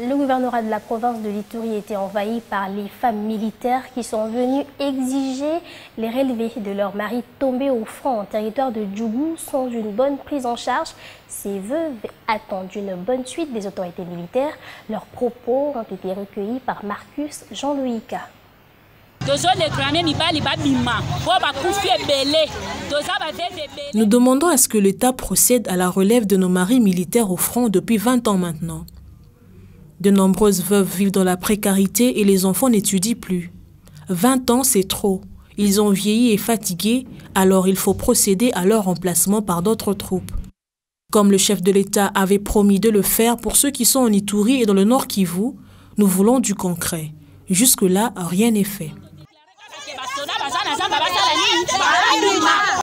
Le gouvernorat de la province de l'Itourie était envahi par les femmes militaires qui sont venues exiger les relevés de leurs maris tombés au front en territoire de Djougou sans une bonne prise en charge. Ces veuves attendent une bonne suite des autorités militaires. Leurs propos ont été recueillis par Marcus Jean-Louis Nous demandons à ce que l'État procède à la relève de nos maris militaires au front depuis 20 ans maintenant. De nombreuses veuves vivent dans la précarité et les enfants n'étudient plus. 20 ans, c'est trop. Ils ont vieilli et fatigué, alors il faut procéder à leur remplacement par d'autres troupes. Comme le chef de l'État avait promis de le faire pour ceux qui sont en Ituri et dans le Nord Kivu, nous voulons du concret. Jusque-là, rien n'est fait.